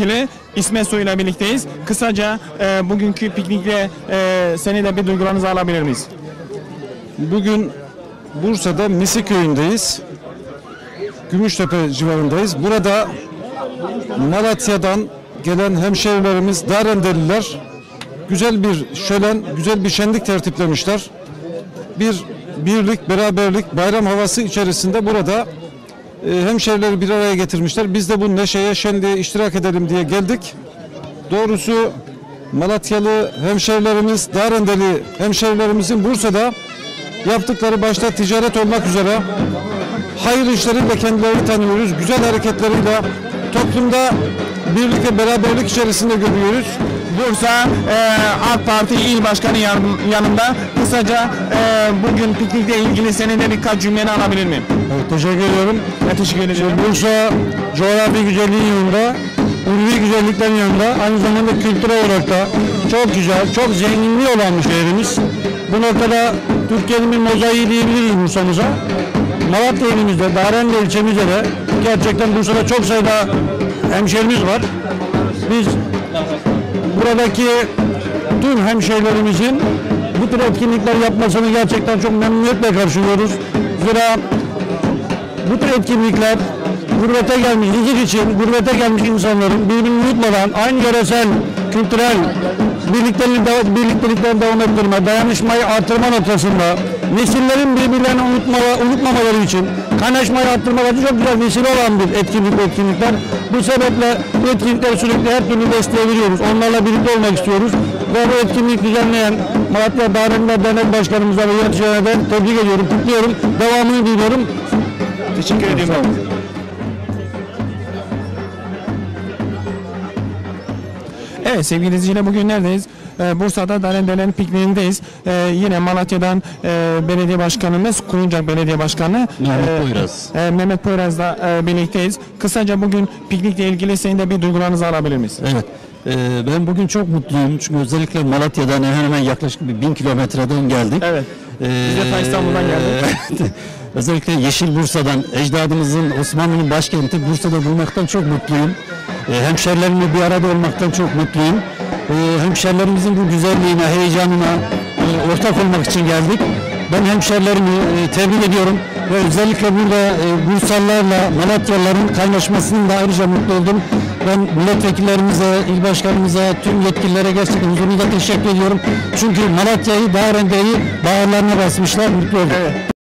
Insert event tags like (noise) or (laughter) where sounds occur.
Milletvekili İsmet Soy ile birlikteyiz. Kısaca e, bugünkü piknikle e, seni de bir duygularınızı alabilir miyiz? Bugün Bursa'da Misi köyündeyiz. Gümüştepe civarındayız. Burada Malatya'dan gelen hemşehrilerimiz Darendeliler güzel bir şölen, güzel bir şenlik tertiplemişler. Bir birlik, beraberlik, bayram havası içerisinde burada e, hemşehrileri bir araya getirmişler. Biz de bu neşeye, şenliğe iştirak edelim diye geldik. Doğrusu Malatyalı hemşehrilerimiz, Darendeli hemşehrilerimizin Bursa'da yaptıkları başta ticaret olmak üzere hayırlı işleriyle kendilerini tanıyoruz. Güzel hareketleriyle toplumda birlik ve beraberlik içerisinde görüyoruz. Bursa e, AK Parti İl Başkanı yan- yanında kısaca e, bugün piknikle ilgili senin de birkaç cümleni alabilir miyim? Evet, teşekkür ediyorum. Ben teşekkür ederim. Bursa coğrafi güzelliğin yanında, ulvi güzelliklerin yanında aynı zamanda kültürel olarak da çok güzel, çok zenginliği olan bir şehrimiz. Bu noktada Türkiye'nin bir mozaiği diyebiliriz Bursa'mıza. Malatya ilimizde, Darende ilçemizde de gerçekten Bursa'da çok sayıda hemşehrimiz var. Biz buradaki tüm hemşehrilerimizin bu tür etkinlikler yapmasını gerçekten çok memnuniyetle karşılıyoruz. Zira bu tür etkinlikler gurbete gelmiş, huzur için gurbete gelmiş insanların birbirini unutmadan aynı yöresel, kültürel birlikteliklerini devam ettirme, dayanışmayı artırma noktasında nesillerin birbirlerini unutma, unutmamaları için, kaynaşmayı arttırmaları için çok güzel vesile olan bir etkinlik etkinlikler. Bu sebeple bu etkinlikleri sürekli her türlü desteğe veriyoruz. Onlarla birlikte olmak istiyoruz. Ve bu etkinlik düzenleyen Malatya Darenler Dernek Başkanımıza ve yöneticilerine de tebrik ediyorum, kutluyorum. Devamını diliyorum. Teşekkür ediyorum. Evet sevgili izleyiciler bugün neredeyiz? Ee, Bursa'da Darendelerin pikniğindeyiz. Ee, yine Malatya'dan e, belediye başkanımız, Kuyuncak Belediye Başkanı Mehmet e, Poyraz. e, Mehmet Poyraz'la e, birlikteyiz. Kısaca bugün piknikle ilgili senin de bir duygularınızı alabilir miyiz? Evet. Ee, ben bugün çok mutluyum çünkü özellikle Malatya'dan hemen hemen yaklaşık bir bin kilometreden geldik. Evet. Biz de ta İstanbul'dan geldik. (laughs) özellikle Yeşil Bursa'dan, ecdadımızın Osmanlı'nın başkenti Bursa'da bulmaktan çok mutluyum. Ee, hemşerilerimle bir arada olmaktan çok mutluyum. Ee, hemşerilerimizin bu güzelliğine, heyecanına e, ortak olmak için geldik. Ben hemşerilerimi e, tebrik ediyorum ve özellikle burada e, Bursalılarla Malatyalıların kaynaşmasının da ayrıca mutlu oldum. Ben milletvekillerimize, il başkanımıza, tüm yetkililere gerçekten huzurunuzda teşekkür ediyorum. Çünkü Malatya'yı, Dağrende'yi bağırlarına basmışlar, mutlu oldum. Evet.